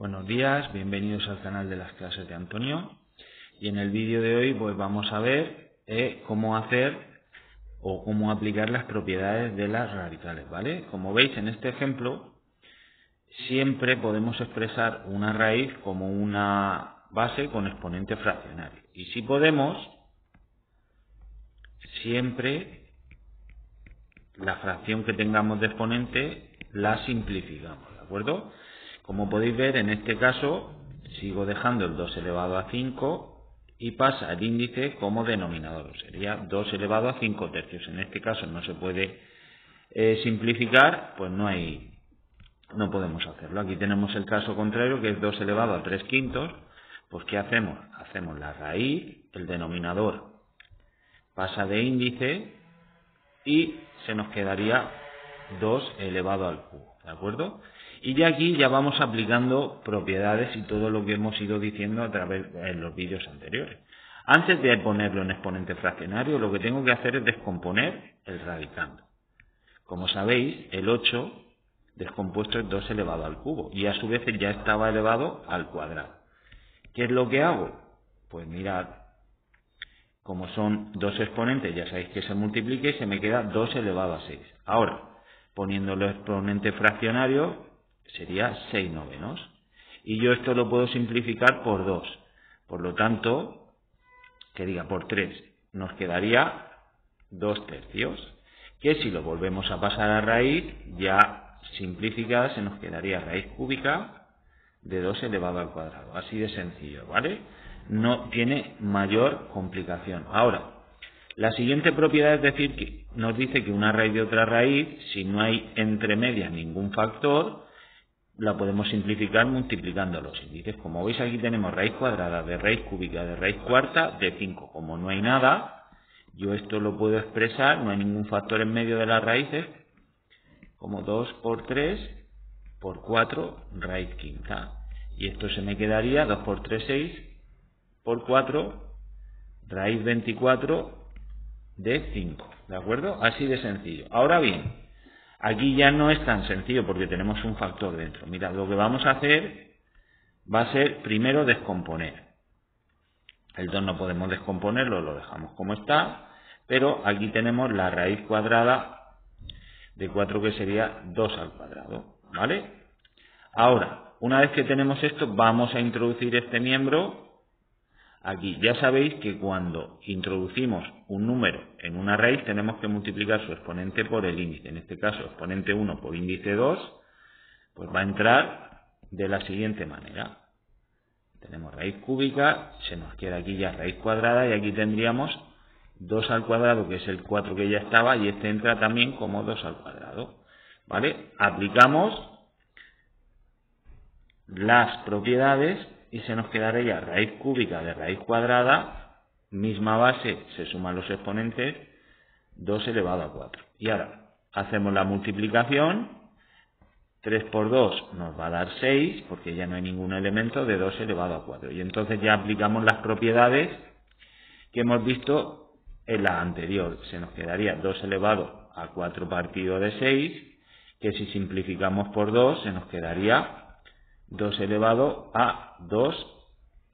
Buenos días, bienvenidos al canal de las clases de Antonio y en el vídeo de hoy pues vamos a ver eh, cómo hacer o cómo aplicar las propiedades de las radicales, ¿vale? Como veis en este ejemplo siempre podemos expresar una raíz como una base con exponente fraccionario y si podemos siempre la fracción que tengamos de exponente la simplificamos, ¿de acuerdo? Como podéis ver, en este caso, sigo dejando el 2 elevado a 5 y pasa el índice como denominador. Sería 2 elevado a 5 tercios. En este caso no se puede eh, simplificar, pues no hay, no podemos hacerlo. Aquí tenemos el caso contrario, que es 2 elevado a 3 quintos. Pues ¿qué hacemos? Hacemos la raíz, el denominador pasa de índice y se nos quedaría 2 elevado al cubo. ¿De acuerdo? Y ya aquí ya vamos aplicando propiedades y todo lo que hemos ido diciendo a través de los vídeos anteriores. Antes de ponerlo en exponente fraccionario, lo que tengo que hacer es descomponer el radicando. Como sabéis, el 8 descompuesto es 2 elevado al cubo y a su vez ya estaba elevado al cuadrado. ¿Qué es lo que hago? Pues mirad, como son dos exponentes, ya sabéis que se multiplique y se me queda 2 elevado a 6. Ahora, poniendo el exponente fraccionario, sería 6 novenos. Y yo esto lo puedo simplificar por 2. Por lo tanto, que diga por 3, nos quedaría 2 tercios. Que si lo volvemos a pasar a raíz, ya simplificada se nos quedaría raíz cúbica de 2 elevado al cuadrado. Así de sencillo, ¿vale? No tiene mayor complicación. Ahora, la siguiente propiedad es decir que nos dice que una raíz de otra raíz, si no hay entre medias ningún factor, la podemos simplificar multiplicando los índices. Como veis aquí tenemos raíz cuadrada de raíz cúbica de raíz cuarta de 5. Como no hay nada, yo esto lo puedo expresar, no hay ningún factor en medio de las raíces, como 2 por 3 por 4 raíz quinta. Y esto se me quedaría 2 por 3, 6 por 4 raíz 24 de 5. ¿De acuerdo? Así de sencillo. Ahora bien, Aquí ya no es tan sencillo porque tenemos un factor dentro. Mira, lo que vamos a hacer va a ser primero descomponer. El 2 no podemos descomponerlo, lo dejamos como está, pero aquí tenemos la raíz cuadrada de 4 que sería 2 al cuadrado, ¿vale? Ahora, una vez que tenemos esto, vamos a introducir este miembro Aquí ya sabéis que cuando introducimos un número en una raíz tenemos que multiplicar su exponente por el índice. En este caso, exponente 1 por índice 2, pues va a entrar de la siguiente manera. Tenemos raíz cúbica, se nos queda aquí ya raíz cuadrada y aquí tendríamos 2 al cuadrado, que es el 4 que ya estaba, y este entra también como 2 al cuadrado. ¿Vale? Aplicamos las propiedades y se nos quedaría raíz cúbica de raíz cuadrada, misma base, se suman los exponentes, 2 elevado a 4. Y ahora, hacemos la multiplicación, 3 por 2 nos va a dar 6, porque ya no hay ningún elemento de 2 elevado a 4. Y entonces ya aplicamos las propiedades que hemos visto en la anterior. Se nos quedaría 2 elevado a 4 partido de 6, que si simplificamos por 2 se nos quedaría 2 elevado a 2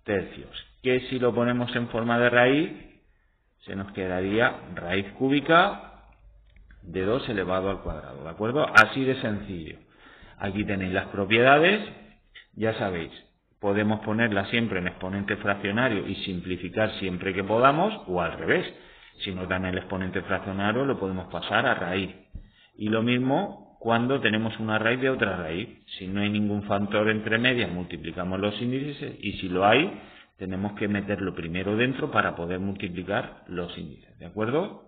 tercios, que si lo ponemos en forma de raíz, se nos quedaría raíz cúbica de 2 elevado al cuadrado, ¿de acuerdo? Así de sencillo. Aquí tenéis las propiedades, ya sabéis, podemos ponerlas siempre en exponente fraccionario y simplificar siempre que podamos, o al revés, si nos dan el exponente fraccionario lo podemos pasar a raíz. Y lo mismo cuando tenemos una raíz de otra raíz. Si no hay ningún factor entre medias, multiplicamos los índices y si lo hay, tenemos que meterlo primero dentro para poder multiplicar los índices. ¿De acuerdo?